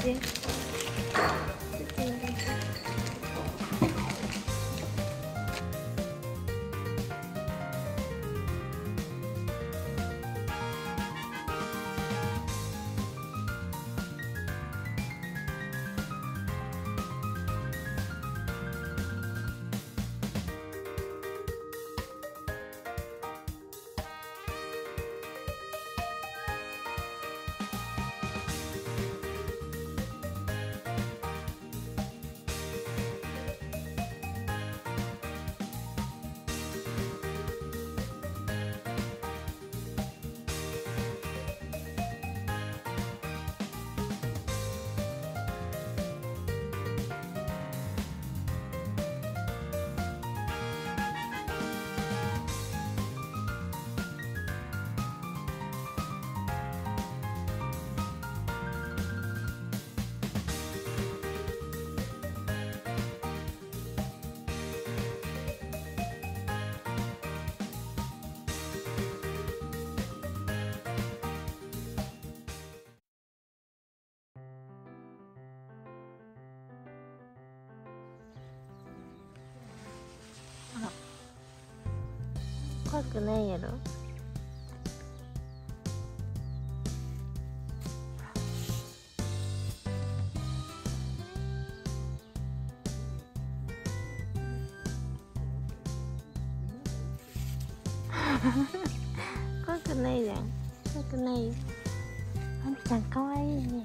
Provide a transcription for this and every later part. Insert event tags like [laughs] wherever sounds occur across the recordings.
全然！怖くないやろ？[laughs] 怖くないじゃん。怖くない。よあんちゃんかわいいね。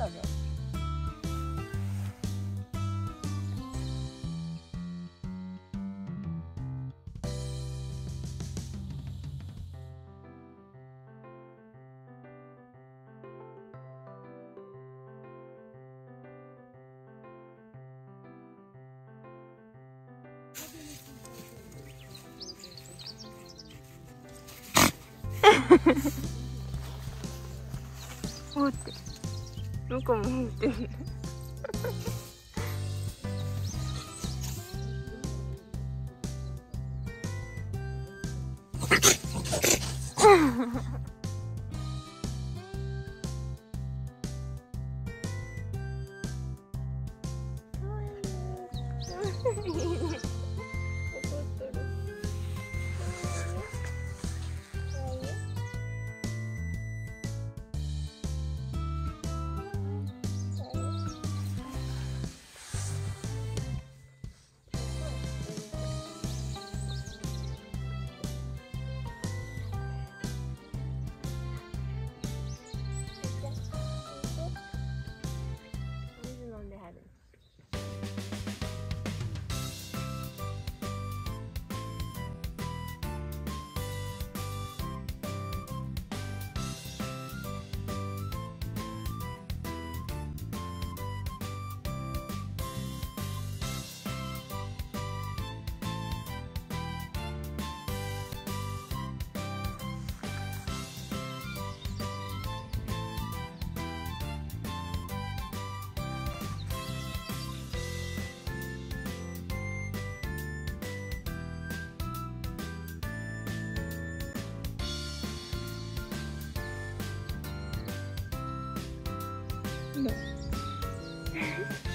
떨어. [laughs] どこも持って。るいいね嗯。